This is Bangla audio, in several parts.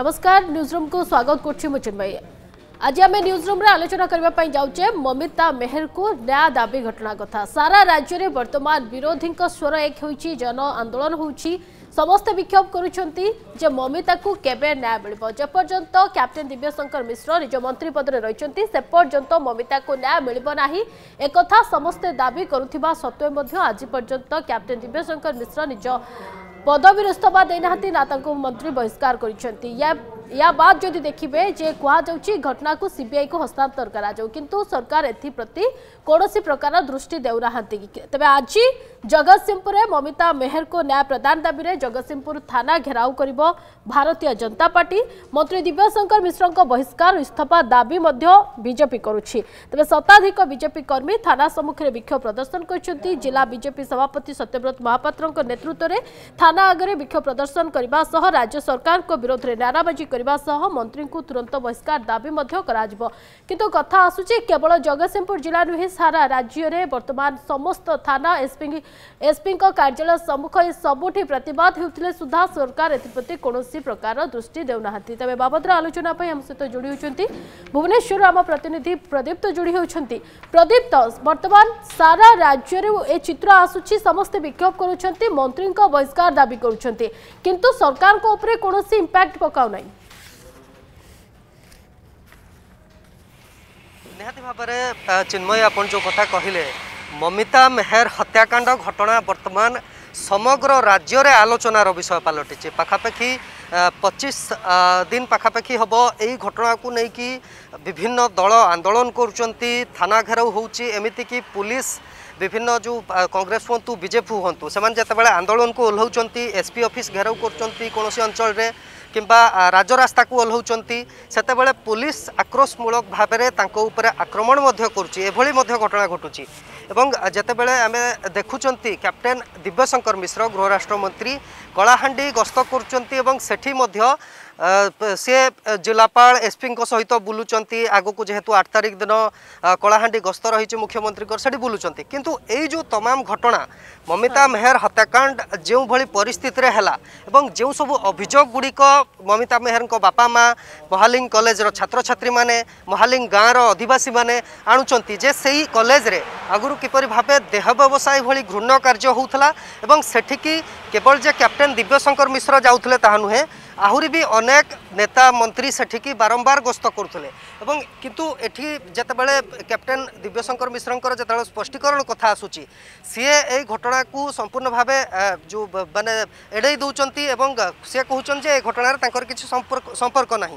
নমস্কার নিউজ রুম কু স্বাগত করছি মু চিন্ময়ী আজ আমি নিউজ রুম আলোচনা করা যাচ্ছে মমিতা মেহর কু ন্যায় দাবি ঘটনা কথা সারা রাজ্যের বর্তমান বিরোধী স্বর এক হয়েছে জন আন্দোলন হচ্ছে ସମସ୍ତେ ବିକ୍ଷୋଭ କରୁଛନ୍ତି ଯେ ମମିତାକୁ କେବେ ନ୍ୟାୟ ମିଳିବ ଯେପର୍ଯ୍ୟନ୍ତ କ୍ୟାପ୍ଟେନ୍ ଦିବ୍ୟଶଙ୍କର ମିଶ୍ର ନିଜ ମନ୍ତ୍ରୀ ପଦରେ ରହିଛନ୍ତି ସେପର୍ଯ୍ୟନ୍ତ ମମିତାକୁ ନ୍ୟାୟ ମିଳିବ ନାହିଁ ଏକଥା ସମସ୍ତେ ଦାବି କରୁଥିବା ସତ୍ତ୍ୱେ ମଧ୍ୟ ଆଜି ପର୍ଯ୍ୟନ୍ତ କ୍ୟାପ୍ଟେନ୍ ଦିବ୍ୟଶଙ୍କର ମିଶ୍ର ନିଜ ପଦବୀରୁ ଇସ୍ତଫା ଦେଇନାହାନ୍ତି ନା ତାଙ୍କୁ ମନ୍ତ୍ରୀ ବହିଷ୍କାର କରିଛନ୍ତି ୟା या बाद जो देखिए जे कहु घटना को सीबीआई को हस्तांतर करा किंतु सरकार एप्रति कौन प्रकार दृष्टि देना तेज आज जगत सिंहपुर ममिता मेहर को न्याय प्रदान दाबी में सिंहपुर थाना घेराव कर भारतीय जनता पार्टी मंत्री दिव्यशंकर मिश्र बहिष्कार इस्तफा दाबी बीजेपी करुच्ची तेज शताधिक बीजेपी कर्मी थाना सम्मुखें विक्षोभ प्रदर्शन कर जिला बीजेपी सभापति सत्यव्रत महापात्र नेतृत्व में थाना आगे विक्षोभ प्रदर्शन करने राज्य सरकार विरोध में नाराबाजी कर करने मंत्री को तुरंत बहिष्कार दावी किंतु केवल जगत सिंहपुर जिला नुहे सारा राज्य में बर्तमान समस्त थाना एसपी एसपी कार्यालय सम्मुख सबुठ प्रतवाद होते सुधा सरकार एप्रति कौन प्रकार दृष्टि देना तेज बाबद आलोचना जोड़ी होती भुवनेश्वर आम प्रतिनिधि प्रदीप्त जोड़ी होती प्रदीप्त बर्तमान सारा राज्य चित्र आसूरी समस्त विक्षोभ कर मंत्री बहिष्कार दावी कर सरकार इंपैक्ट पकाऊ नहीं ନିହାତି ଭାବରେ ଚିନ୍ମୟ ଆପଣ ଯେଉଁ କଥା କହିଲେ ମମିତା ମେହେର ହତ୍ୟାକାଣ୍ଡ ଘଟଣା ବର୍ତ୍ତମାନ ସମଗ୍ର ରାଜ୍ୟରେ ଆଲୋଚନାର ବିଷୟ ପାଲଟିଛି ପାଖାପାଖି ପଚିଶ ଦିନ ପାଖାପାଖି ହେବ ଏହି ଘଟଣାକୁ ନେଇକି ବିଭିନ୍ନ ଦଳ ଆନ୍ଦୋଳନ କରୁଛନ୍ତି ଥାନା ଘେରାଉ ହେଉଛି ଏମିତିକି ପୁଲିସ বিভিন্ন যে কংগ্রেস হুম বিজেপি হুম সে যেতবে আন্দোলন কু ওহ্লাউন এসপি অফিস ঘেরাও করছেন কৌশি অঞ্চলের কিংবা রাজরাস্তা ওহ্লাউন সেতবে পুলিশ আক্রোশমূলক ভাবে তাঁর আক্রমণ করছে এভাবে ঘটনা ঘটুছে এবং যেতবে আমি দেখুম ক্যাপ্টেন দিব্যশঙ্কর মিশ্র গৃহরাষ্ট্রমন্ত্রী কলাহাণ্ডি গস্ত করছেন এবং সেটি সে জেলাপাল এসপি সহিত বুলুচার আগুক যেহেতু আট তারিখ দিন কলাহাঁ গস্ত রয়েছে মুখ্যমন্ত্রী সেটি বুলুচার কিন্তু এই যে তমাম ঘটনা মমিতা মেহর হত্যাকাণ্ড যেভাবে পরিস্থিতি হেলা এবং যে সব অভিযোগ গুড়ি মমিতা মেহর বাপা মা মহালিং কলেজের ছাত্রছাত্রী মানে মহালিং গাঁর অধিবাসী মানে আণুচার যে সেই কলেজরে আগুন কিপর ভাবে দেহ ব্যবসায় ভি ঘৃণ্য কার্য হোলা এবং সেঠিকি কেবল যে ক্যাপ্টেন দিব্যশঙ্কর মিশ্র যাওলে তাহা নুহে আহরি বি অনেক নেতা মন্ত্রী সেঠিকি বারম্বার গস্ত করুলে এবং কিন্তু এটি যেতবে ক্যাপ্টেন দিব্যশঙ্কর মিশ্রঙ্কর যেত স্পষ্টীকরণ কথা আসুচি সিএ এই ঘটনাকু সম্পূর্ণ ভাবে যে মানে এড়াই দৌঁচ এবং সে কুচন যে এই ঘটনার তাঁর কিছু সম্পর্ক না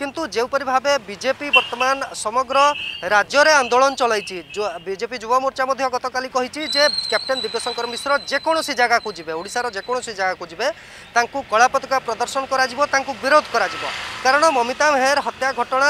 কিন্তু যেপরি ভাবে বিজেপি বর্তমান সমগ্র রাজ্যরে আন্দোলন চলাইছি বিজেপি যুব মোর্চা মধ্যে গতকাল কী যে ক্যাপ্টেন দিব্যশঙ্কর মিশ্র যেকোন জায়গাকে যাবে ওড়শার যেকোন জায়গাকে যাবে তাঁকু কলা পতাকা প্রদর্শন করা বিরোধ করা কারণ মমিতা মেহের হত্যা ঘটনা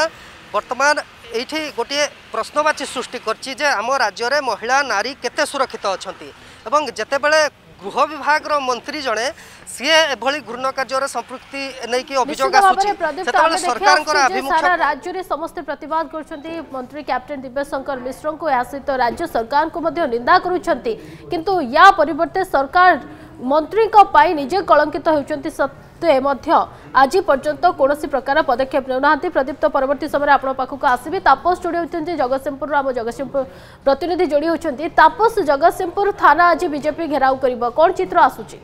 বর্তমান এইটি গোটিয়ে প্রশ্নবাচী সৃষ্টি করছি যে আম রাজ্যের মহিলা নারী কেতে সুরক্ষিত অনেক এবং যেতবে গৃহ বিভাগর মন্ত্রী জনে সি এভাবে ঘূর্ণ কার্যের সম্পৃক্তি নেই অভিযোগ আসুছে সেতবে সরকারঙ্কর আভিমুখ সারা রাজ্যরে সমস্তে প্রতিবাদ করছেন মন্ত্রী ক্যাপ্টেন দিব্য শঙ্কর মিশ্রঙ্কু এ সহিত রাজ্য সরকারঙ্কু মধ্য নিন্দা করুছন্তি কিন্তু ইয়া পরিবর্তে সরকার মন্ত্রীঙ্ক পাই নিজে কলঙ্কিত হেউছন্তি সত্য କିନ୍ତୁ ଏ ମଧ୍ୟ ଆଜି ପର୍ଯ୍ୟନ୍ତ କୌଣସି ପ୍ରକାର ପଦକ୍ଷେପ ନେଉନାହାନ୍ତି ପ୍ରଦୀପ୍ତ ପରବର୍ତ୍ତୀ ସମୟରେ ଆପଣଙ୍କ ପାଖକୁ ଆସିବି ତାପସ ଯୋଡ଼ି ହେଉଛନ୍ତି ଜଗତସିଂହପୁରରୁ ଆମ ଜଗତସିଂହପୁର ପ୍ରତିନିଧି ଯୋଡ଼ି ହେଉଛନ୍ତି ତାପସ ଜଗତସିଂହପୁର ଥାନା ଆଜି ବିଜେପି ଘେରାଉ କରିବ କ'ଣ ଚିତ୍ର ଆସୁଛି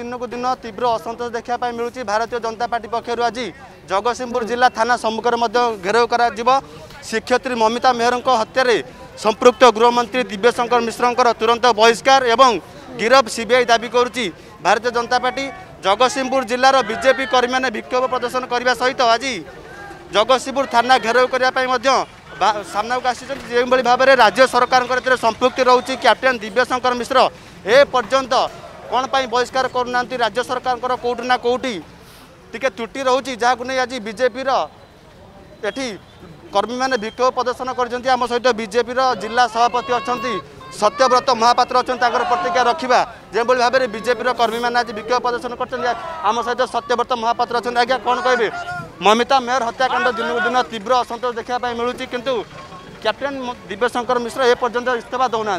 ଦିନକୁ ଦିନ ତୀବ୍ର ଅସନ୍ତୋଷ ଦେଖିବା ପାଇଁ ମିଳୁଛି ଭାରତୀୟ ଜନତା ପାର୍ଟି ପକ୍ଷରୁ ଆଜି ଜଗତସିଂହପୁର ଜିଲ୍ଲା ଥାନା ସମ୍ମୁଖରେ ମଧ୍ୟ ଘେରାଉ କରାଯିବ ଶିକ୍ଷୟତ୍ରୀ ମମିତା ମେହେରଙ୍କ ହତ୍ୟାରେ संप्रक्त गृहमन्त्री दिव्यशंकर मिश्रको तुरन्त बहिष्कार एवं गिरफ सीबीआई दाबी गरुछ Bharatiya Janata party party Jagatsinghpur BJP कर्मी बिक्षोभ प्रदर्शन गर्ने सहित आज जगतसिंहपुर थान घेराउँ आसी आसि जेभरि भावना राज्य सरकार सरकारको सम्पृक्ति क्याप्टेन दिव्यशंकर मिश्र ए पर्यन्त कमप बहिष्कार गर्नु राज्य सरकार सरकारको नौटि टिकै त्रुटि रह आज बजेपिर एटी কর্মীমানে বিক্ষোভ প্রদর্শন করছেন আম সহ বিজেপির জেলা সভাপতি অনেক সত্যব্রত মহাপাত্র অনেক তাঁর প্রতিক্রিয়া রাখা যেভাবে ভাবে বিজেপির কর্মীমানে আজ বিক্ষোভ প্রদর্শন করছেন আম সহ সত্যব্রত মহাপাত্র অনেক আজ্ঞা কম কে মমিতা মেয়র হত্যাকাণ্ড দিনকু দিন তীব্র অসন্তোষ দেখা মিলুଛି কিন্তু ক্যাপ্টেন দিব্যশঙ্কর মিশ্র এ পর্যন্ত ইস্তফা দেউনা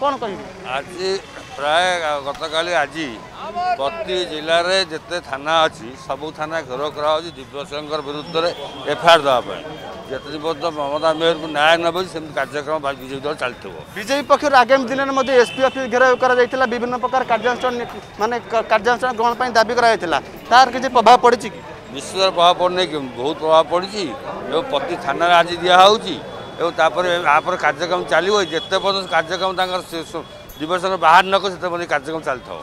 কোণ কহবে আজ ପ୍ରାୟ ଗତକାଲି ଆଜି ପ୍ରତି ଜିଲ୍ଲାରେ ଯେତେ ଥାନା ଅଛି ସବୁ ଥାନା ଘେର କରାହେଉଛି ଦିବ୍ୟସିଂହଙ୍କର ବିରୁଦ୍ଧରେ ଏଫଆଇଆର୍ ଦେବା ପାଇଁ ଯେତେ ପର୍ଯ୍ୟନ୍ତ ମମତା ମେୟରଙ୍କୁ ନ୍ୟାୟ ନେବଛି ସେମିତି କାର୍ଯ୍ୟକ୍ରମ ବିଜେପି ଦଳ ଚାଲିଥିବ ବିଜେପି ପକ୍ଷରୁ ଆଗାମୀ ଦିନରେ ମଧ୍ୟ ଏସ୍ପି ଅଫିସ୍ ଘେରାଉ କରାଯାଇଥିଲା ବିଭିନ୍ନ ପ୍ରକାର କାର୍ଯ୍ୟାନୁଷ୍ଠାନ ମାନେ କାର୍ଯ୍ୟାନୁଷ୍ଠାନ ଗ୍ରହଣ ପାଇଁ ଦାବି କରାଯାଇଥିଲା ତାର କିଛି ପ୍ରଭାବ ପଡ଼ିଛି କି ନିଶ୍ଚିତ ପ୍ରଭାବ ପଡ଼ୁନି ବହୁତ ପ୍ରଭାବ ପଡ଼ିଛି ଏବଂ ପ୍ରତି ଥାନାରେ ଆଜି ଦିଆହେଉଛି ଏବଂ ତାପରେ ଏହାପରେ କାର୍ଯ୍ୟକ୍ରମ ଚାଲିବ ଯେତେ ପର୍ଯ୍ୟନ୍ତ କାର୍ଯ୍ୟକ୍ରମ ତାଙ୍କର যুবসংঘ বাহার ନ କରି ସେଥିପ୍ରତି କାର୍ଯ୍ୟକ୍ରମ ଚାଲିଥିବ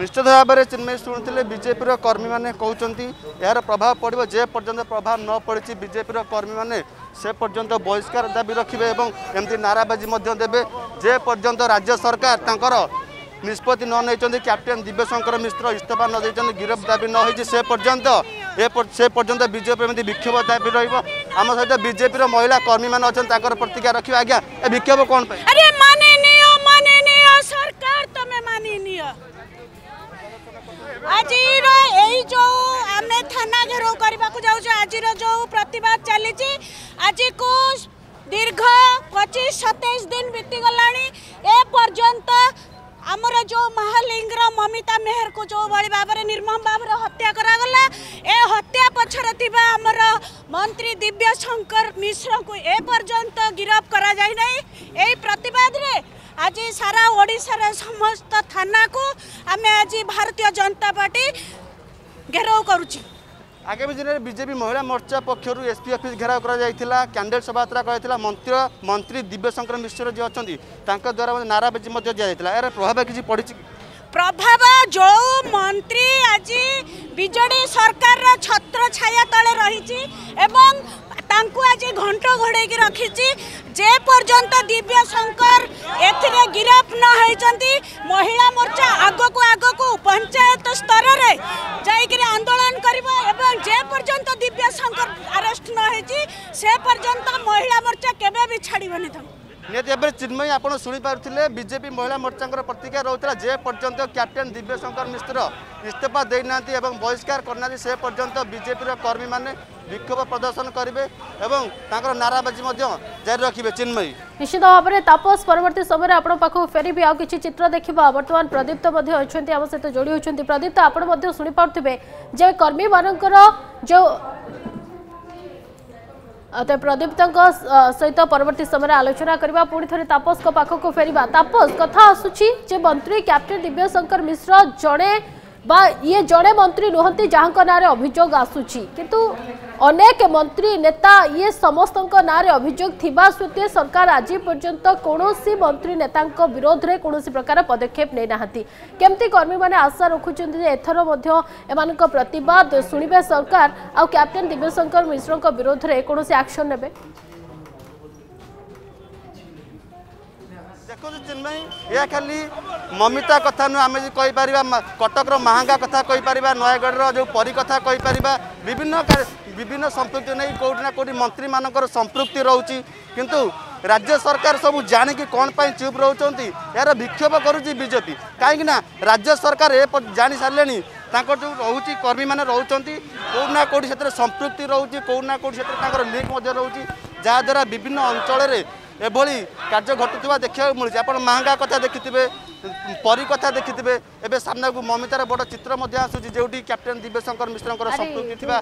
ନିଶ୍ଚିତ ଭାବରେ ଚିନ୍ମୟୀ ଶୁଣିଥିଲେ ବିଜେପିର କର୍ମୀମାନେ କହୁଛନ୍ତି ଏହାର ପ୍ରଭାବ ପଡ଼ିବ ଯେ ପର୍ଯ୍ୟନ୍ତ ପ୍ରଭାବ ନ ପଡ଼ିଛି ବିଜେପିର କର୍ମୀମାନେ ସେ ପର୍ଯ୍ୟନ୍ତ ବହିଷ୍କାର ଦାବି ରଖିବେ ଏବଂ ଏମିତି ନାରାବାଜି ମଧ୍ୟ ଦେବେ ଯେ ପର୍ଯ୍ୟନ୍ତ ରାଜ୍ୟ ସରକାର ତାଙ୍କର ନିଷ୍ପତ୍ତି ନ ନେଇଛନ୍ତି କ୍ୟାପ୍ଟେନ୍ ଦିବ୍ୟଶଙ୍କର ମିଶ୍ର ଇସ୍ତଫା ନ ଦେଇଛନ୍ତି ଗିରଫ ଦାବି ନ ହୋଇଛି ସେ ପର୍ଯ୍ୟନ୍ତ সে পর্যন্ত বিজেপি এমনি বিক্ষোভ দাবি রহব আমার সহ বিজেপির মহিলা কর্মী মানে অনেক তাঁর প্রতিক্রিয়া রাখবে আজ্ঞা এ বিক্ষোভ কোণ পাই તમે માની નિય আজির এই যে আমি থানা ঘেরাও করা যাচ্ছ আজির যে প্রতবাদ চালছে আজিকু দীর্ঘ পঁচিশ সতেইশ দিন বিতিগলা এ পর্যন্ত আমার যে মহালিঙ্গর মমিতা মেহরকু যেভাবে ভাবে নির্মম ভাবে হত্যা করা গলা এ হত্যা পছরে থাকা আমার মন্ত্রী দিব্য শঙ্কর মিশ্রু এ পর্যন্ত গিরফ করা যাই এই প্রতবাদে আজি সারা ওড়িশার সমস্ত থানাকু আমি আজি ভারতীয় জনতা পার্টি ঘেরাও করুছি আগামী দিনের বিজেপি মহিলা মোর্চা পক্ষ এসপি অফিস ঘেরাও করা যাই ক্যান্ডেল শোভাযাত্রা করা মন্ত্রী মন্ত্রী দিব্যশঙ্কর মিশ্র যে অনেক তাঁর দ্বারা নারাবাজি দিয়া যাই এর প্রভাব কিছু পড়ছে প্রভাব যৌ মন্ত্রী আজ বিজেডি সরকার ছত্র ছায়া তলে রয়েছে এবং তাঁকু আজ ঘণ্ট ঘোড়াই রাখিছি যে পর্যন্ত দিব্য শঙ্কর এতে গিরফ ন হয়েছেন মহিলা মোর্চা আগকু আগকু পঞ্চায়েত স্তরের যাইকি আন্দোলন করব এবং যে পর্যন্ত দিব্য শঙ্কর আরেস্ট ন হয়েছি সে পর্যন্ত মহিলা মোর্চা কেবে বি ছাড়বনি তাঁকু ନିହାତି ଭାବରେ ଚିନ୍ମୟୀ ଆପଣ ଶୁଣିପାରୁଥିଲେ ବିଜେପି ମହିଳା ମୋର୍ଚ୍ଚାଙ୍କର ପ୍ରତିକ୍ରିୟା ରହୁଥିଲା ଯେ ପର୍ଯ୍ୟନ୍ତ କ୍ୟାପ୍ଟେନ୍ ଦିବ୍ୟଶଙ୍କର ମିଶ୍ର ଇସ୍ତଫା ଦେଇନାହାନ୍ତି ଏବଂ ବହିଷ୍କାର କରିନାହାନ୍ତି ସେ ପର୍ଯ୍ୟନ୍ତ ବିଜେପିର କର୍ମୀମାନେ ବିକ୍ଷୋଭ ପ୍ରଦର୍ଶନ କରିବେ ଏବଂ ତାଙ୍କର ନାରାବାଜି ମଧ୍ୟ ଜାରି ରଖିବେ ଚିନ୍ମୟୀ ନିଶ୍ଚିତ ଭାବରେ ତାପସ ପରବର୍ତ୍ତୀ ସମୟରେ ଆପଣଙ୍କ ପାଖକୁ ଫେରିବି ଆଉ କିଛି ଚିତ୍ର ଦେଖିବା ବର୍ତ୍ତମାନ ପ୍ରଦୀପ୍ତ ମଧ୍ୟ ଅଛନ୍ତି ଆମ ସହିତ ଯୋଡ଼ି ହୋଇଛନ୍ତି ପ୍ରଦୀପ୍ତ ଆପଣ ମଧ୍ୟ ଶୁଣିପାରୁଥିବେ ଯେ କର୍ମୀମାନଙ୍କର ଯେଉଁ ते प्रदीप्त सहित परवर्त समय आलोचना करवा पुणी थे तापस पाखक फेरवा तापस कथा आसूँ जे मंत्री कैप्टेन दिव्यशंकर मिश्र जड़े বা ইয়ে জনে মন্ত্রী নুহতি যাঙ্ক নাঁরে অভিযোগ আসুচি কিন্তু অনেক মন্ত্রী নেতা ইয়ে সমস্ত নাঁরে অভিযোগ থিবা সত্ত্বে সরকার আজি পর্যন্ত কোণী মন্ত্রী নেতাঙ্ক বিরোধে কোণী প্রকার পদক্ষেপ নেই না কেমতি কর্মী মানে আশা রাখুছেন যে এথর মধ্যে এমান প্রতবাদ শুণবে সরকার আপ্টেন দিব্যশঙ্কর মিশ্র বিরোধে কোণী আকশন নেবে ଦେଖୁଛୁ ଚିନ୍ମୟୀ ଏହା ଖାଲି ମମିତା କଥା ନୁହେଁ ଆମେ ଯଦି କହିପାରିବା କଟକର ମାହାଙ୍ଗା କଥା କହିପାରିବା ନୟାଗଡ଼ର ଯେଉଁ ପରି କଥା କହିପାରିବା ବିଭିନ୍ନ ବିଭିନ୍ନ ସମ୍ପୃକ୍ତି ନେଇ କେଉଁଠି ନା କେଉଁଠି ମନ୍ତ୍ରୀମାନଙ୍କର ସମ୍ପୃକ୍ତି ରହୁଛି କିନ୍ତୁ ରାଜ୍ୟ ସରକାର ସବୁ ଜାଣିକି କ'ଣ ପାଇଁ ଚୁପ୍ ରହୁଛନ୍ତି ଏହାର ବିକ୍ଷୋଭ କରୁଛି ବିଜେପି କାହିଁକିନା ରାଜ୍ୟ ସରକାର ଏ ଜାଣି ସାରିଲେଣି ତାଙ୍କର ଯେଉଁ ରହୁଛି କର୍ମୀମାନେ ରହୁଛନ୍ତି କେଉଁଠି ନା କେଉଁଠି ସେଥିରେ ସମ୍ପୃକ୍ତି ରହୁଛି କେଉଁଠି ନା କେଉଁଠି ସେଥିରେ ତାଙ୍କର ଲିଙ୍କ୍ ମଧ୍ୟ ରହୁଛି ଯାହାଦ୍ୱାରା ବିଭିନ୍ନ ଅଞ୍ଚଳରେ এভাবে কার্য ঘটুয়া দেখা মিলছে আপনার মাহঙ্গা কথা দেখিবে পরী কথা দেখিবে এবে সামনাকু মমিতার বড় চিত্র আসুচি যেটি ক্যাপ্টেন দিব্যশঙ্কর মিশ্রঙ্কর সম্পৃক্তি থাকা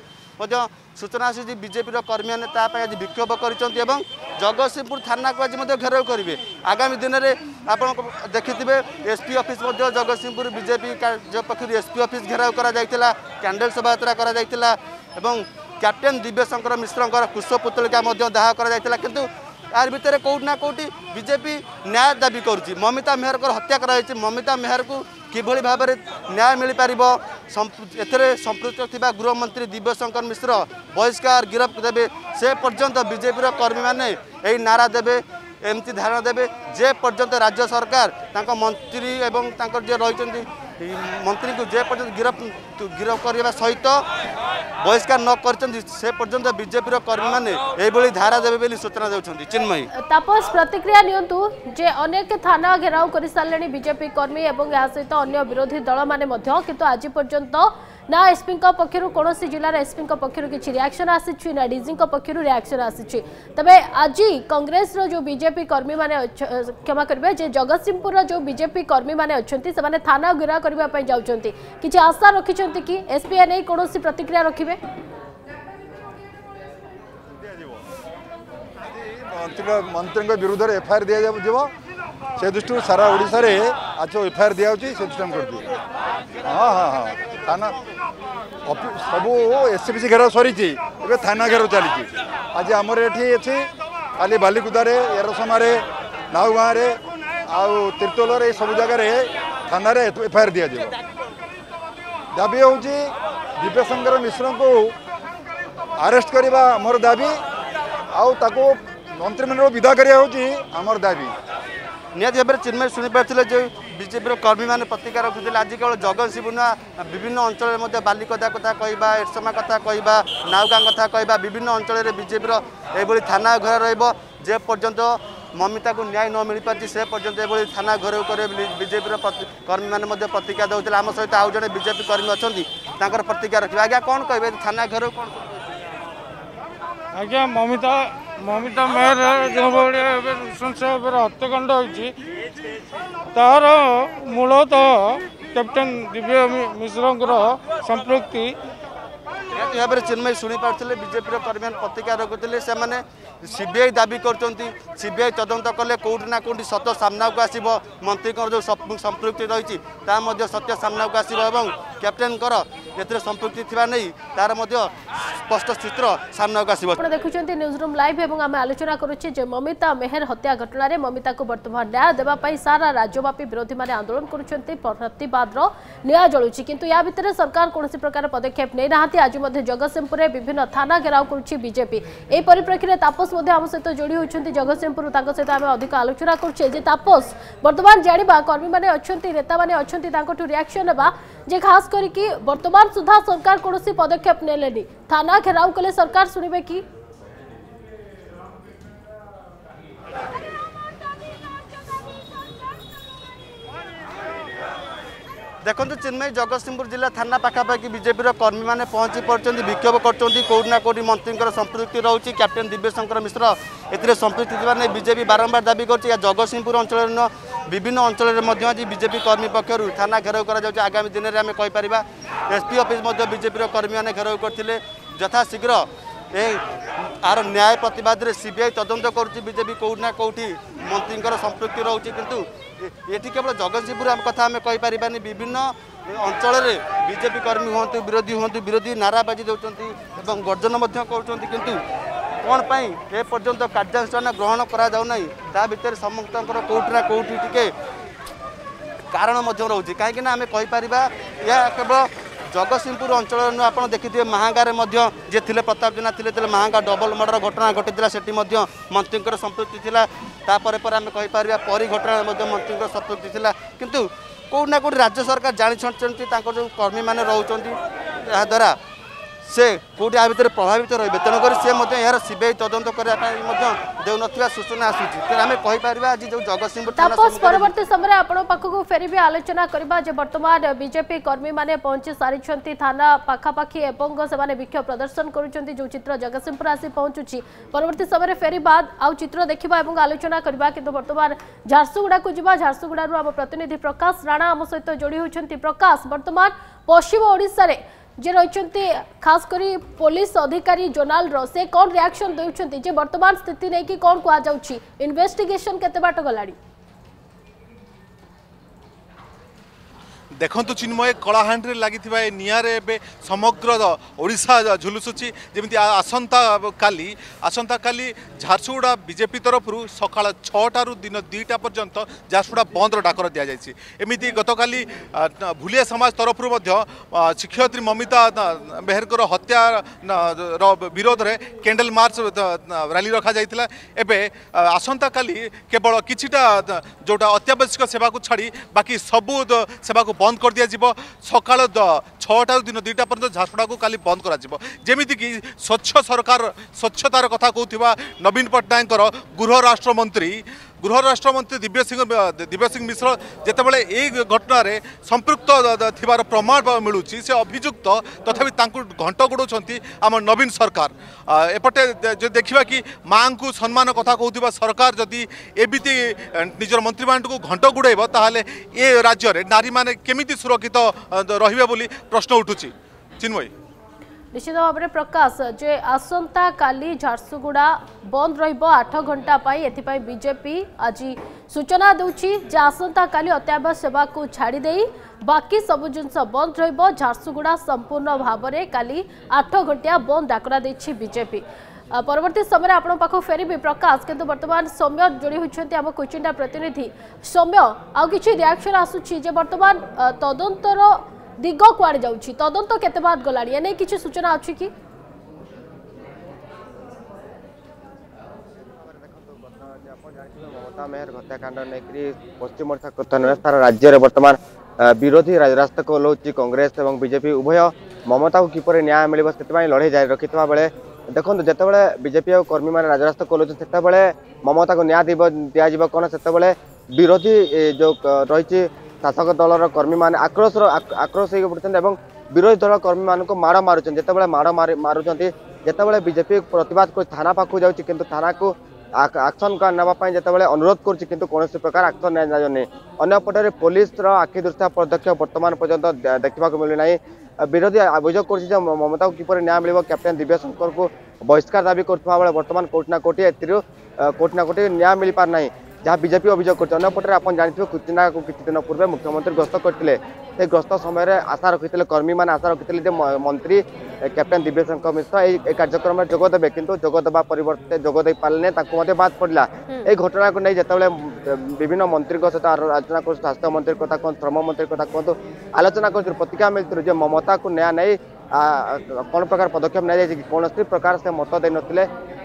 সূচনা আসুচি বিজেপির কর্মী মানে তা আজ বিক্ষোভ করছেন এবং জগৎসিংহপুর থানাকে আজ ঘেরাও করবে আগামী দিনের আপনার দেখিবে এসপি অফিস জগৎসিংহপুর বিজেপি পক্ষ এসপি অফিস ঘেরাও করা যাই ক্যান্ডেল শোভাযাত্রা করা যাই এবং ক্যাপ্টেন দিব্যশঙ্কর মিশ্রঙ্কর পুষ্পপুতলিকা দাহ করা যাই কিন্তু তার ভিতরে কোটি না কোটি বিজেপি ন্যায় দাবি করছে মমিতা মেহরকর হত্যা করা হয়েছে মমিতা মেহরকু কিভাবে ভাবে ন্যায় মিপার এতে সম্পৃক্ত থাকা গৃহমন্ত্রী দিব্যশঙ্কর মিশ্র বহিষ্কার গিরফ দেবে সে পর্যন্ত বিজেপির কর্মী মানে এই নারা দেবে এমতি ধারণা দেবে যে পর্যন্ত রাজ্য সরকার তাঁর মন্ত্রী এবং তাঁর যে রয়েছেন ମନ୍ତ୍ରୀଙ୍କୁ ଯେ ପର୍ଯ୍ୟନ୍ତ ଗିରଫ ଗିରଫ କରିବା ସହିତ বহিষ্কার ন করছেন সে পর্যন্ত বিজেপির কর্মী মানে এইভাবে ধারা দেবে বলে সূচনা দেওয়া চিন্ময়ী তাপস প্রতিক্রিয়া নিয়ন্তু যে অনেক থানা ঘেরাও করে সারে বিজেপি কর্মী এবং এ সহ অন্য বিরোধী দল মানে কিন্তু আজ পর্যন্ত ना एसपी पक्ष कौन जिलार एसपी पक्ष किसी रियाक्शन आसी ना डीजी पक्ष रियाक्शन आसी तेज आज कंग्रेस जो बीजेपी कर्मी मैंने क्षमा करेंगे जगत सिंहपुर जो बीजेपी कर्मी मैंने अच्छा थाना घेरा करने जाऊँच किसी आशा रखिंट कि एसपी एने कौन प्रतिक्रिया रखिए मंत्री मंत्री विरोध एफआईआर दिया जाए ସେ ଦୃଷ୍ଟିରୁ ସାରା ଓଡ଼ିଶାରେ ଆଜି ଯେଉଁ ଏଫଆଇଆର୍ ଦିଆହେଉଛି ସେ ଦୃଷ୍ଟି ଆମେ କରିଦିଏ ହଁ ହଁ ହଁ ଥାନା ସବୁ ଏସିପିସି ଘେର ସରିଛି ଏବେ ଥାନା ଘେର ଚାଲିଛି ଆଜି ଆମର ଏଠି ଅଛି କାଲି ବାଲିକୁଦାରେ ଏରସମାରେ ନାଉ ଗାଁରେ ଆଉ ତିର୍ତୋଲରେ ଏସବୁ ଜାଗାରେ ଥାନାରେ ଏଫଆଇଆର୍ ଦିଆଯିବ ଦାବି ହେଉଛି ଦିବ୍ୟଶଙ୍କର ମିଶ୍ରଙ୍କୁ ଆରେଷ୍ଟ କରିବା ଆମର ଦାବି ଆଉ ତାକୁ ମନ୍ତ୍ରୀମଣ୍ଡଳ ବିଦା କରିବା ହେଉଛି ଆମର ଦାବି ନିହାତି ଭାବରେ ଚିନ୍ମୟ ଶୁଣିପାରିଥିଲେ ଯେ ବିଜେପିର କର୍ମୀମାନେ ପ୍ରତିକାର ରଖୁଥିଲେ ଆଜି କେବଳ ଜଗତସିଂହପୁର ବିଭିନ୍ନ ଅଞ୍ଚଳରେ ମଧ୍ୟ ବାଲିକଦା କଥା କହିବା ଏରସମା କଥା କହିବା ନାଉଗାଁ କଥା କହିବା ବିଭିନ୍ନ ଅଞ୍ଚଳରେ ବିଜେପିର ଏଭଳି ଥାନା ଘର ରହିବ ଯେ ପର୍ଯ୍ୟନ୍ତ ମମିତାକୁ ନ୍ୟାୟ ନ ମିଳିପାରିଛି ସେ ପର୍ଯ୍ୟନ୍ତ ଏଭଳି ଥାନା ଘରେ ଉପରେ ବିଜେପିର କର୍ମୀମାନେ ମଧ୍ୟ ପ୍ରତିକ୍ରିୟା ଦେଉଥିଲେ ଆମ ସହିତ ଆଉ ଜଣେ ବିଜେପି କର୍ମୀ ଅଛନ୍ତି ତାଙ୍କର ପ୍ରତିକ୍ରିୟା ରଖିବେ ଆଜ୍ଞା କ'ଣ କହିବେ ଥାନା ଘରେ କ'ଣ ଆଜ୍ଞା ମମିତା ମମିତା ମେହେର ଯେଉଁଭଳି ଏବେ ନୃଶଂସ ଭାବରେ ହତ୍ୟାକାଣ୍ଡ ହୋଇଛି ତାହାର ମୂଳତଃ କ୍ୟାପ୍ଟେନ୍ ଦିବ୍ୟ ମିଶ୍ରଙ୍କର ସମ୍ପୃକ୍ତି ନିହାତି ଭାବରେ ଚିନ୍ମୟୀ ଶୁଣିପାରୁଥିଲେ ବିଜେପିର କର୍ମୀମାନେ ପ୍ରତିକ୍ରିୟା ରଖୁଥିଲେ ସେମାନେ ସିବିଆଇ ଦାବି କରୁଛନ୍ତି ସିବିଆଇ ତଦନ୍ତ କଲେ କେଉଁଠି ନା କେଉଁଠି ସତ୍ୟ ସାମ୍ନାକୁ ଆସିବ ମନ୍ତ୍ରୀଙ୍କର ଯେଉଁ ସମ୍ପୃକ୍ତି ରହିଛି ତାହା ମଧ୍ୟ ସତ୍ୟ ସାମ୍ନାକୁ ଆସିବ ଏବଂ କ୍ୟାପ୍ଟେନ୍ଙ୍କର ଏଥିରେ ସମ୍ପୃକ୍ତି ଥିବା ନେଇ ତାର ମଧ୍ୟ ସ୍ପଷ୍ଟ ଚିତ୍ର ସାମ୍ନାକୁ ଆସିବ ଆପଣ ଦେଖୁଛନ୍ତି ନ୍ୟୁଜ୍ ରୁମ୍ ଲାଇଭ୍ ଏବଂ ଆମେ ଆଲୋଚନା କରୁଛେ ଯେ ମମିତା ମେହେର ହତ୍ୟା ଘଟଣାରେ ମମିତାକୁ ବର୍ତ୍ତମାନ ନ୍ୟାୟ ଦେବା ପାଇଁ ସାରା ରାଜ୍ୟବ୍ୟାପୀ ବିରୋଧୀମାନେ ଆନ୍ଦୋଳନ କରୁଛନ୍ତି ପ୍ରତିବାଦର ନିଆଁ ଜଳୁଛି କିନ୍ତୁ ୟା ଭିତରେ ସରକାର କୌଣସି ପ୍ରକାର ପଦକ୍ଷେପ ନେଇନାହାନ୍ତି ଆଜି ମଧ୍ୟ ଜଗତସିଂହପୁରରେ ବିଭିନ୍ନ ଥାନା ଘେରାଉ କରୁଛି ବିଜେପି ଏହି ପରିପ୍ରେକ୍ଷୀରେ ତାପସ ମଧ୍ୟ ଆମ ସହିତ ଯୋଡ଼ି ହୋଇଛନ୍ତି ଜଗତସିଂହପୁରରୁ ତାଙ୍କ ସହିତ ଆମେ ଅଧିକ ଆଲୋଚନା କରୁଛେ ଯେ ତାପସ ବର୍ତ୍ତମାନ ଜାଣିବା କର୍ମୀମାନେ ଅଛନ୍ତି ନେତାମାନେ ଅଛନ୍ତି ତାଙ୍କଠୁ ରିଆକ୍ସନ୍ ନେବା जे खास करी की सुधा सरकार कौन पदक्षेप ने थाना घेराव कले सरकार शुणे कि দেখুন চিন্ময়ী জগতসিংহপুর জেলা থানা পাখাপাখি বিজেপির কর্মী মানে পৌঁছি পড়ছেন বিক্ষোভ করছেন কোটি না কোটি মন্ত্রীঙ্কর সম্পৃক্তি রয়েছে ক্যাপ্টেন দিব্যশঙ্কর মিশ্র এতে সম্পৃক্তি থাকা বিজেপি বারম্বার দাবি করছে জগতসিংহপুর অঞ্চলের বিভিন্ন অঞ্চলের মধ্যে আজ বিজেপি কর্মী পক্ষর থানা ঘেরাও করা যাচ্ছে আগামী দিনের আমি কইপারা এসপি অফিস মধ্যে বিজেপির কর্মী মানে ঘেরাও করলে যথাশীঘ্র এ আর ন্যায় প্রতবাদে সিবিআই তদন্ত করছে বিজেপি কোটি না কোটি মন্ত্রীঙ্কর সম্পৃক্তি রয়েছে কিন্তু এটি কেবল জগতসিংহপুর কথা আমি কইপারি বিভিন্ন অঞ্চলের বিজেপি কর্মী হুম বিরোধী হুম বিরোধী নারাবাজি দেওয়া এবং গর্জন করছেন কিন্তু কোণ পাই এ পর্যন্ত কার্যানুষ্ঠান গ্রহণ করা যাও না তা ভিতরে সমস্তর কোটি না কোটি টিকে কারণ রয়েছে কিনা আমি কইপার কেবল जगतसिंहपुर अञ्चल आउँदै थिएँ महाङाले प्रताप थिले थिए महाङ्गा डबल मर्डर घटना घटिलास मन्त्रीको सम्पृक्ति थिएलाप आम परिघटणा मन्त्रीको सम्पृति थिएँ केमी मैले रोज यहाँद्वारा ସେ କେଉଁଠି ଆ ଭିତରେ ପ୍ରଭାବିତ ରହିବେ ତେଣୁକରି ସେ ମଧ୍ୟ ଏହାର ସିବିଆଇ ତଦନ୍ତ କରିବା ପାଇଁ ମଧ୍ୟ ଦେଉନଥିବା ସୂଚନା ଆସୁଛି ତେଣୁ ଆମେ କହିପାରିବା ଆଜି ଯେଉଁ ଜଗତସିଂହପୁର ତାପସ ପରବର୍ତ୍ତୀ ସମୟରେ ଆପଣଙ୍କ ପାଖକୁ ଫେରିବି ଆଲୋଚନା କରିବା ଯେ ବର୍ତ୍ତମାନ ବିଜେପି କର୍ମୀମାନେ ପହଞ୍ଚି ସାରିଛନ୍ତି ଥାନା ପାଖାପାଖି ଏବଂ ସେମାନେ ବିକ୍ଷୋଭ ପ୍ରଦର୍ଶନ କରୁଛନ୍ତି ଯେଉଁ ଚିତ୍ର ଜଗତସିଂହପୁର ଆସି ପହଞ୍ଚୁଛି ପରବର୍ତ୍ତୀ ସମୟରେ ଫେରିବା ଆଉ ଚିତ୍ର ଦେଖିବା ଏବଂ ଆଲୋଚନା କରିବା କିନ୍ତୁ ବର୍ତ୍ତମାନ ଝାରସୁଗୁଡ଼ାକୁ ଯିବା ଝାରସୁଗୁଡ଼ାରୁ ଆମ ପ୍ରତିନିଧି ପ୍ରକାଶ ରାଣା ଆମ ସହିତ ଯୋଡ଼ି ହୋଇଛନ୍ତି ପ୍ରକାଶ ବର୍ତ୍ତମାନ ପଶ୍ଚିମ ଓଡ଼ିଶାରେ যে রয়েছে খাস করে পুলিশ অধিকারী জোনাল সে কন রিয়াকশন দেখছেন যে বর্তমান স্থিতি নেই কন কুযাচ্ছে ইনভেস্টিগেসন কেতে বাট গলাড়ি ଦେଖନ୍ତୁ ଚିନ୍ମୟ କଳାହାଣ୍ଡିରେ ଲାଗିଥିବା ଏ ନିଆଁରେ ଏବେ ସମଗ୍ର ଓଡ଼ିଶା ଝୁଲୁସୁଛି ଯେମିତି ଆସନ୍ତାକାଲି ଆସନ୍ତାକାଲି ଝାରସୁଗୁଡ଼ା ବିଜେପି ତରଫରୁ ସକାଳ ଛଅଟାରୁ ଦିନ ଦୁଇଟା ପର୍ଯ୍ୟନ୍ତ ଝାରସୁଗୁଡ଼ା ବନ୍ଦର ଡାକରା ଦିଆଯାଇଛି ଏମିତି ଗତକାଲି ଭୁଲିଆ ସମାଜ ତରଫରୁ ମଧ୍ୟ ଶିକ୍ଷୟତ୍ରୀ ମମିତା ବେହେରଙ୍କର ହତ୍ୟାର ବିରୋଧରେ କ୍ୟାଣ୍ଡେଲ ମାର୍ଚ୍ଚ ରାଲି ରଖାଯାଇଥିଲା ଏବେ ଆସନ୍ତାକାଲି କେବଳ କିଛିଟା ଯେଉଁଟା ଅତ୍ୟାବଶ୍ୟକ ସେବାକୁ ଛାଡ଼ି ବାକି ସବୁ ସେବାକୁ বন্ধ করে দিয়া যাব সকাল ছটার দিন দুইটা পর্যন্ত ঝারপড়া কালি বন্ধ করা যাব যেমিকি স্বচ্ছ সরকার স্বচ্ছতার কথা কৌথিবা নবীন পট্টনায়কর গৃহ রাষ্ট্রমন্ত্রী गृह राष्ट्रमन्त्री दिव्य सिंह दिव्य सिंह मिश्र जति बेला यही घटन सम्पृक्त थिमाण से अभियुक्त तथापि त घट गुडाउँछ आम नवीन सरकार एपटे देखा कि को सम्मान कथा जदि जिति निजर मन्त्रीमा घन्ट गुडै राज्य राज्यले नारी केमी सुरक्षित रहे प्रश्न उठु चिन्मयी ନିଶ୍ଚିତ ଭାବରେ ପ୍ରକାଶ ଯେ ଆସନ୍ତାକାଲି ଝାରସୁଗୁଡ଼ା ବନ୍ଦ ରହିବ ଆଠ ଘଣ୍ଟା ପାଇଁ ଏଥିପାଇଁ ବିଜେପି ଆଜି ସୂଚନା ଦେଉଛି ଯେ ଆସନ୍ତାକାଲି ଅତ୍ୟାବଶ୍ୟକକୁ ଛାଡ଼ିଦେଇ ବାକି ସବୁ ଜିନିଷ ବନ୍ଦ ରହିବ ଝାରସୁଗୁଡ଼ା ସମ୍ପୂର୍ଣ୍ଣ ଭାବରେ କାଲି ଆଠ ଘଣ୍ଟିଆ ବନ୍ଦ ଡାକରା ଦେଇଛି ବିଜେପି ପରବର୍ତ୍ତୀ ସମୟରେ ଆପଣଙ୍କ ପାଖକୁ ଫେରିବି ପ୍ରକାଶ କିନ୍ତୁ ବର୍ତ୍ତମାନ ସୌମ୍ୟ ଯୋଡ଼ି ହୋଇଛନ୍ତି ଆମ କୁଚିଣ୍ଡା ପ୍ରତିନିଧି ସୌମ୍ୟ ଆଉ କିଛି ରିଆକ୍ସନ୍ ଆସୁଛି ଯେ ବର୍ତ୍ତମାନ ତଦନ୍ତର দিগ কুয়াড়ে যাচ্ছি তদন্ত কেতে বাদ গলা এনে কিছু সূচনা অছি কি মমতা মেহর হত্যাকাণ্ড নেই পশ্চিম ওড়শা কীর্তনের সারা রাজ্যের বর্তমান বিরোধী রাজরাস্তাকে ওহ্লাউছি কংগ্রেস এবং বিজেপি উভয় মমতাকে কিপর ন্যায় মিলব সেপাই লড়াই জারি রাখি বেড়ে দেখুন যেতবে বিজেপি আর কর্মী মানে রাজরাস্তা খোলুছেন সেতবে মমতাকে ন্যায় দিব দিয়া কোণ সেতবে বিরোধী যে রয়েছে ଶାସକ ଦଳର କର୍ମୀମାନେ ଆକ୍ରୋଶର ଆକ୍ରୋଶ ହୋଇକି ପଡ଼ୁଛନ୍ତି ଏବଂ ବିରୋଧୀ ଦଳ କର୍ମୀମାନଙ୍କୁ ମାଡ଼ ମାରୁଛନ୍ତି ଯେତେବେଳେ ମାଡ଼ ମାରୁଛନ୍ତି ଯେତେବେଳେ ବିଜେପି ପ୍ରତିବାଦ କରି ଥାନା ପାଖକୁ ଯାଉଛି କିନ୍ତୁ ଥାନାକୁ ଆକ୍ସନ ନେବା ପାଇଁ ଯେତେବେଳେ ଅନୁରୋଧ କରୁଛି କିନ୍ତୁ କୌଣସି ପ୍ରକାର ଆକ୍ସନ ନିଆଯାଉନି ଅନ୍ୟପଟରେ ପୋଲିସର ଆଖି ଦୃଷ୍ଟିଆ ପଦକ୍ଷେପ ବର୍ତ୍ତମାନ ପର୍ଯ୍ୟନ୍ତ ଦେଖିବାକୁ ମିଳୁନାହିଁ ବିରୋଧୀ ଅଭିଯୋଗ କରୁଛି ଯେ ମମତାକୁ କିପରି ନ୍ୟାୟ ମିଳିବ କ୍ୟାପ୍ଟେନ୍ ଦିବ୍ୟଶଙ୍କରକୁ ବହିଷ୍କାର ଦାବି କରୁଥିବା ବେଳେ ବର୍ତ୍ତମାନ କୋଟି ନା କୋଟି ଏଥିରୁ କୋଟି ନା କୋଟି ନ୍ୟାୟ ମିଳିପାରୁନାହିଁ ଯାହା ବିଜେପି ଅଭିଯୋଗ କରିଛି ଅନ୍ୟପଟରେ ଆପଣ ଜାଣିଥିବେ କୃତିନାକୁ କିଛି ଦିନ ପୂର୍ବେ ମୁଖ୍ୟମନ୍ତ୍ରୀ ଗସ୍ତ କରିଥିଲେ ସେ ଗସ୍ତ ସମୟରେ ଆଶା ରଖିଥିଲେ କର୍ମୀମାନେ ଆଶା ରଖିଥିଲେ ଯେ ମନ୍ତ୍ରୀ କ୍ୟାପ୍ଟେନ୍ ଦିବ୍ୟଶଙ୍କର ମିଶ୍ର ଏଇ କାର୍ଯ୍ୟକ୍ରମରେ ଯୋଗ ଦେବେ କିନ୍ତୁ ଯୋଗ ଦେବା ପରିବର୍ତ୍ତେ ଯୋଗ ଦେଇପାରିଲେନି ତାଙ୍କୁ ମଧ୍ୟ ବାଦ ପଡ଼ିଲା ଏହି ଘଟଣାକୁ ନେଇ ଯେତେବେଳେ ବିଭିନ୍ନ ମନ୍ତ୍ରୀଙ୍କ ସହିତ ଆଲୋଚନା କରୁଛୁ ସ୍ୱାସ୍ଥ୍ୟ ମନ୍ତ୍ରୀ କଥା କୁହନ୍ତୁ ଶ୍ରମ ମନ୍ତ୍ରୀ କଥା କୁହନ୍ତୁ ଆଲୋଚନା କରୁଛୁ ପ୍ରତିକ୍ରିୟା ମିଳିଥିଲୁ ଯେ ମମତାକୁ ନ୍ୟାୟ ନେଇ କ'ଣ ପ୍ରକାର ପଦକ୍ଷେପ ନିଆଯାଇଛି କୌଣସି ପ୍ରକାର ସେ ମତ ଦେଇନଥିଲେ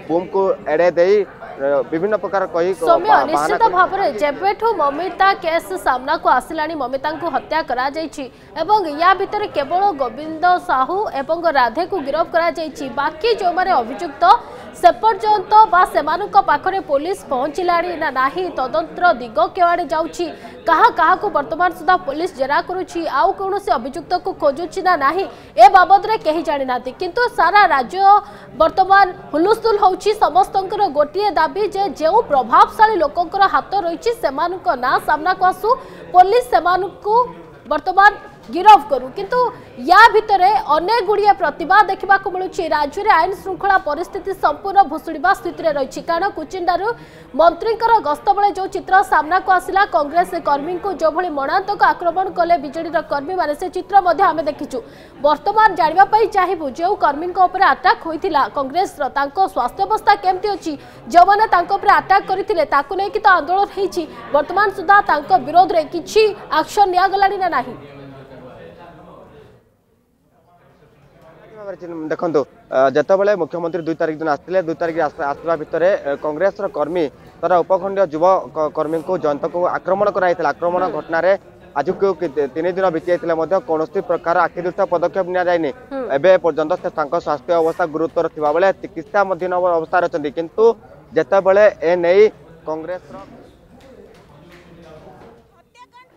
ବୁମ୍କୁ ଏଡ଼େଇ ଦେଇ বিভিন্ন প্রকার কহি সৌম্য নিশ্চিত ভাবে যেবেঠু মমিতা কেস সামনাকু আসিলা মমিতাঙ্কু হত্যা করা যাইছি এবং ইয়া ভিতরে কেবল গোবিন্দ সাহু এবং রাধেকু গিরফ করা যাইছি বাকি যে অভিযুক্ত ସେପର୍ଯ୍ୟନ୍ତ ବା ସେମାନଙ୍କ ପାଖରେ ପୋଲିସ ପହଞ୍ଚିଲାଣି ନା ନାହିଁ ତଦନ୍ତର ଦିଗ କେଉଁଆଡ଼େ ଯାଉଛି କାହା କାହାକୁ ବର୍ତ୍ତମାନ ସୁଦ୍ଧା ପୋଲିସ ଜେରା କରୁଛି ଆଉ କୌଣସି ଅଭିଯୁକ୍ତକୁ ଖୋଜୁଛି ନା ନାହିଁ ଏ ବାବଦରେ କେହି ଜାଣିନାହାନ୍ତି କିନ୍ତୁ ସାରା ରାଜ୍ୟ ବର୍ତ୍ତମାନ ହୁଲୁସ୍ତୁଲ ହେଉଛି ସମସ୍ତଙ୍କର ଗୋଟିଏ ଦାବି ଯେ ଯେଉଁ ପ୍ରଭାବଶାଳୀ ଲୋକଙ୍କର ହାତ ରହିଛି ସେମାନଙ୍କ ନାଁ ସାମ୍ନାକୁ ଆସୁ ପୋଲିସ ସେମାନଙ୍କୁ ବର୍ତ୍ତମାନ ଗିରଫ କରୁ କିନ୍ତୁ ୟା ଭିତରେ ଅନେକ ଗୁଡ଼ିଏ ପ୍ରତିବାଦ ଦେଖିବାକୁ ମିଳୁଛି ରାଜ୍ୟରେ ଆଇନ ଶୃଙ୍ଖଳା ପରିସ୍ଥିତି ସମ୍ପୂର୍ଣ୍ଣ ଭୁଷୁଡ଼ିବା ସ୍ଥିତିରେ ରହିଛି କାରଣ କୁଚିଣ୍ଡାରୁ ମନ୍ତ୍ରୀଙ୍କର ଗସ୍ତ ବେଳେ ଯେଉଁ ଚିତ୍ର ସାମ୍ନାକୁ ଆସିଲା କଂଗ୍ରେସ କର୍ମୀଙ୍କୁ ଯେଉଁଭଳି ମଣାନ୍ତକ ଆକ୍ରମଣ କଲେ ବିଜେଡ଼ିର କର୍ମୀମାନେ ସେ ଚିତ୍ର ମଧ୍ୟ ଆମେ ଦେଖିଛୁ ବର୍ତ୍ତମାନ ଜାଣିବା ପାଇଁ ଚାହିଁବୁ ଯେଉଁ କର୍ମୀଙ୍କ ଉପରେ ଆଟାକ୍ ହୋଇଥିଲା କଂଗ୍ରେସର ତାଙ୍କ ସ୍ୱାସ୍ଥ୍ୟାବସ୍ଥା କେମିତି ଅଛି ଯେଉଁମାନେ ତାଙ୍କ ଉପରେ ଆଟାକ୍ କରିଥିଲେ ତାକୁ ନେଇକି ତ ଆନ୍ଦୋଳନ ହେଇଛି ବର୍ତ୍ତମାନ ସୁଦ୍ଧା ତାଙ୍କ ବିରୋଧରେ କିଛି ଆକ୍ସନ୍ ନିଆଗଲାଣି ନା ନାହିଁ ଦେଖନ୍ତୁ ଯେତେବେଳେ ମୁଖ୍ୟମନ୍ତ୍ରୀ ଦୁଇ ତାରିଖ ଦିନ ଆସିଥିଲେ ଦୁଇ ତାରିଖ ଆସିବା ଭିତରେ କଂଗ୍ରେସର କର୍ମୀ ତଥା ଉପଖଣ୍ଡୀୟ ଯୁବ କର୍ମୀଙ୍କୁ ଜୟନ୍ତକୁ ଆକ୍ରମଣ କରାଯାଇଥିଲା ଆକ୍ରମଣ ଘଟଣାରେ ଆଜିକୁ ତିନି ଦିନ ବିତିଯାଇଥିଲେ ମଧ୍ୟ କୌଣସି ପ୍ରକାର ଆଖିଦୃଷ୍ଟ ପଦକ୍ଷେପ ନିଆଯାଇନି ଏବେ ପର୍ଯ୍ୟନ୍ତ ସେ ତାଙ୍କ ସ୍ୱାସ୍ଥ୍ୟ ଅବସ୍ଥା ଗୁରୁତ୍ୱର ଥିବାବେଳେ ଚିକିତ୍ସା ମଧ୍ୟନ ଅବସ୍ଥାରେ ଅଛନ୍ତି କିନ୍ତୁ ଯେତେବେଳେ ଏ ନେଇ କଂଗ୍ରେସର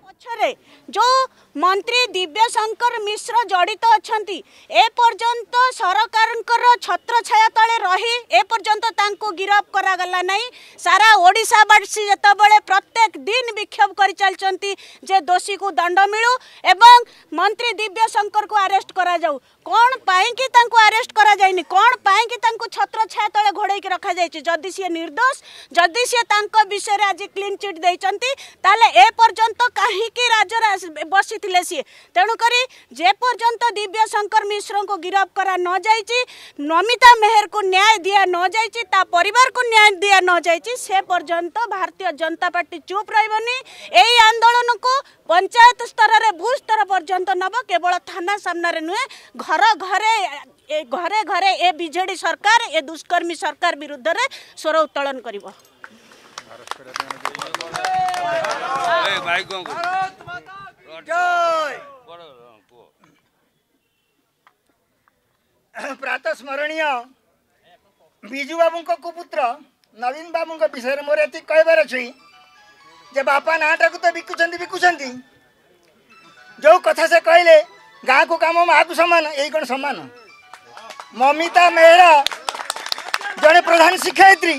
ପଛରେ ଯେଉଁ ମନ୍ତ୍ରୀ ଦିବ୍ୟଶଙ୍କର ମିଶ୍ର ଜଡ଼ିତ ଅଛନ୍ତି ଏପର୍ଯ୍ୟନ୍ତ ସରକାରଙ୍କର ଛତ୍ରଛାୟା ତଳେ ରହି ଏପର୍ଯ୍ୟନ୍ତ ତାଙ୍କୁ ଗିରଫ କରାଗଲା ନାହିଁ ସାରା ଓଡ଼ିଶାବାସୀ ଯେତେବେଳେ ପ୍ରତ୍ୟେକ ଦିନ ବିକ୍ଷୋଭ କରିଚାଲିଛନ୍ତି ଯେ ଦୋଷୀକୁ ଦଣ୍ଡ ମିଳୁ ଏବଂ ମନ୍ତ୍ରୀ ଦିବ୍ୟଶଙ୍କରକୁ ଆରେଷ୍ଟ କରାଯାଉ কোণ পাইকি তাঁকু আরেস্ট করা যায়নি কোণ পাইকি তাঁকু ছত্র ছায়া তলে ঘোড়াইকি রখা যাইছে যদি সি নির্দোষ যদি সি তাঁক বিষয়ে আজ ক্লিন চিট দিয়েছেন তাহলে এ পর্যন্ত কাহিকি রাজ্যের বসিলে সি তেণুকরি যে পর্যন্ত দিব্য শঙ্কর মিশ্রকে গিরফ করা ন যাইছি নমিতা মেহেরকু ন্যায় দিয়া ন যাইছি তা পরিবারকু ন্যায় দিয়া ন যাইছি সে পর্যন্ত ভারতীয় জনতা পার্টি চুপ রহবনি এই আন্দোলনকু পঞ্চায়েত স্তরের ভূ স্তর পর্যন্ত নব কেবল থানা সামনারে নুহে ঘর ଘର ଘରେ ଘରେ ଘରେ ଏ ବିଜେଡ଼ି ସରକାର ଏ ଦୁଷ୍କର୍ମୀ ସରକାର ବିରୁଦ୍ଧରେ ସ୍ୱର ଉତ୍ତୋଳନ କରିବ ପ୍ରାତସ୍ମରଣୀୟ ବିଜୁ ବାବୁଙ୍କ କୁପୁତ୍ର ନବୀନ ବାବୁଙ୍କ ବିଷୟରେ ମୋର ଏତିକି କହିବାର ଅଛି ଯେ ବାପା ନାଁଟାକୁ ତ ବିକୁଛନ୍ତି ବିକୁଛନ୍ତି ଯେଉଁ କଥା ସେ କହିଲେ गाँ को समान एउटा समान ममिता मेहरा जे प्रधान शिक्षी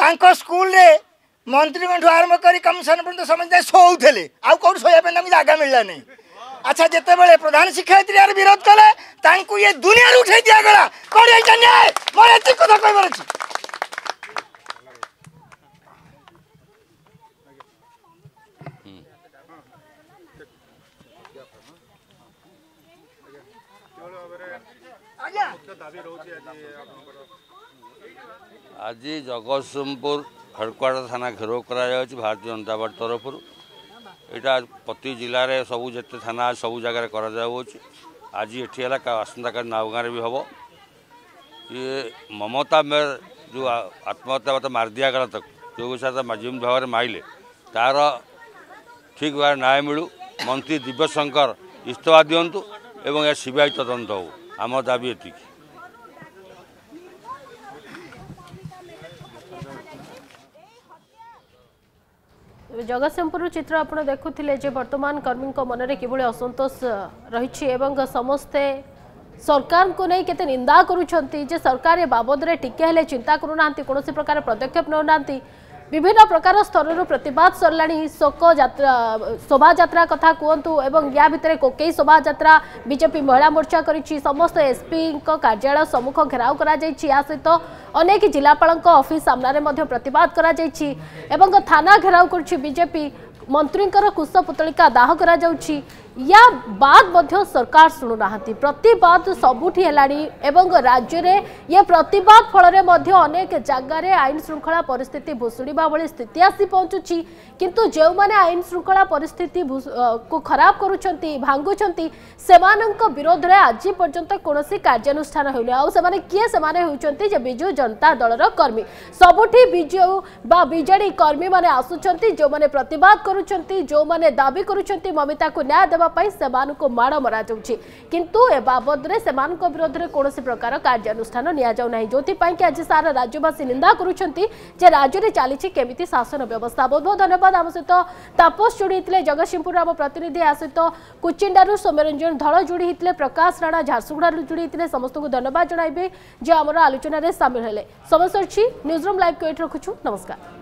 त स्कुल मन्त्री म ठुलो आरम्भ कमिसन पर्य शो आउँ को सोबा आगामी अच्छा जति बेला प्रधान यार विरोध कला दुनियाँ उठाइदिन्छ मलाई कस्तो कि ଆଜି ଜଗତସିଂହପୁର ହେଡ଼କ୍ୱାର୍ଟର ଥାନା ଘେରଉ କରାଯାଉଛି ଭାରତୀୟ ଜନତା ପାର୍ଟି ତରଫରୁ ଏଇଟା ପ୍ରତି ଜିଲ୍ଲାରେ ସବୁ ଯେତେ ଥାନା ଅଛି ସବୁ ଜାଗାରେ କରାଯାଉଅଛି ଆଜି ଏଠି ହେଲା ଆସନ୍ତାକାଲି ନାଉଗାଁରେ ବି ହେବ ଇଏ ମମତା ମେୟର ଯେଉଁ ଆତ୍ମହତ୍ୟା ମୋତେ ମାରିଦିଆ ଗଲା ତାକୁ ଯେଉଁ ବିଷୟରେ ଯେମିତି ଭାବରେ ମାଇଲେ ତାର ଠିକ୍ ଭାବରେ ନ୍ୟାୟ ମିଳୁ ମନ୍ତ୍ରୀ ଦିବ୍ୟଶଙ୍କର ଇସ୍ତଫା ଦିଅନ୍ତୁ ଏବଂ ଏହା ସି ବି ଆଇ ତଦନ୍ତ ହେଉ ଆମ ଦାବି ଏତିକି ଜଗତସିଂହପୁର ଚିତ୍ର ଆପଣ ଦେଖୁଥିଲେ ଯେ ବର୍ତ୍ତମାନ କର୍ମୀଙ୍କ ମନରେ କିଭଳି ଅସନ୍ତୋଷ ରହିଛି ଏବଂ ସମସ୍ତେ ସରକାରଙ୍କୁ ନେଇ କେତେ ନିନ୍ଦା କରୁଛନ୍ତି ଯେ ସରକାର ଏ ବାବଦରେ ଟିକେ ହେଲେ ଚିନ୍ତା କରୁନାହାନ୍ତି କୌଣସି ପ୍ରକାର ପଦକ୍ଷେପ ନେଉନାହାନ୍ତି ବିଭିନ୍ନ ପ୍ରକାର ସ୍ତରରୁ ପ୍ରତିବାଦ ସରିଲାଣି ଶୋକ ଯାତ୍ରା ଶୋଭାଯାତ୍ରା କଥା କୁହନ୍ତୁ ଏବଂ ୟା ଭିତରେ କୋକେଇ ଶୋଭାଯାତ୍ରା ବିଜେପି ମହିଳା ମୋର୍ଚ୍ଚା କରିଛି ସମସ୍ତ ଏସ୍ପିଙ୍କ କାର୍ଯ୍ୟାଳୟ ସମ୍ମୁଖ ଘେରାଉ କରାଯାଇଛି ଏହା ସହିତ ଅନେକ ଜିଲ୍ଲାପାଳଙ୍କ ଅଫିସ୍ ସାମ୍ନାରେ ମଧ୍ୟ ପ୍ରତିବାଦ କରାଯାଇଛି ଏବଂ ଥାନା ଘେରାଉ କରୁଛି ବିଜେପି ମନ୍ତ୍ରୀଙ୍କର କୁଶ ପୁତଳିକା ଦାହ କରାଯାଉଛି या बाद सरकार शुणुना प्रतिवाद सबुठी है राज्य में ये प्रतवाद फल अनेक जगार आईन श्रृंखला पिस्थित भुशुड़ा भाई स्थित आसी किंतु जो मैंने आईन श्रृंखला परिस्थिति को खराब करुंट से विरोध में आज पर्यटन कौन कार्यानुष्ठान होने किए से विजु जनता दलर कर्मी सबुठी विजु बाजे कर्मी मैंने आसुच्च जो मैंने प्रतिवाद करुँच जो मैंने दावी करुंट ममिता को न्याय ଦେବାପାଇଁ ସେମାନଙ୍କୁ ମାଡ଼ ମରାଯାଉଛି କିନ୍ତୁ ଏ ବାବଦରେ ସେମାନଙ୍କ ବିରୋଧରେ କୌଣସି ପ୍ରକାର କାର୍ଯ୍ୟାନୁଷ୍ଠାନ ନିଆଯାଉ ନାହିଁ ଯେଉଁଥିପାଇଁ କି ଆଜି ସାରା ରାଜ୍ୟବାସୀ ନିନ୍ଦା କରୁଛନ୍ତି ଯେ ରାଜ୍ୟରେ ଚାଲିଛି କେମିତି ଶାସନ ବ୍ୟବସ୍ଥା ବହୁତ ବହୁତ ଧନ୍ୟବାଦ ଆମ ସହିତ ତାପସ ଯୋଡ଼ି ହେଇଥିଲେ ଜଗତସିଂହପୁରର ଆମ ପ୍ରତିନିଧି ଏହା ସହିତ କୁଚିଣ୍ଡାରୁ ସୌମ୍ୟରଞ୍ଜନ ଧଳ ଯୋଡ଼ି ହେଇଥିଲେ ପ୍ରକାଶ ରାଣା ଝାରସୁଗୁଡ଼ାରୁ ଯୋଡ଼ି ହେଇଥିଲେ ସମସ୍ତଙ୍କୁ ଧନ୍ୟବାଦ ଜଣାଇବେ ଯେ ଆମର ଆଲୋଚନାରେ ସାମିଲ ହେଲେ ସମସ୍ତ ଅଛି ନ୍ୟୁଜରୁମ୍ ଲାଇଭ୍ କୁ ଏଠି ରଖୁଛୁ ନମସ୍କାର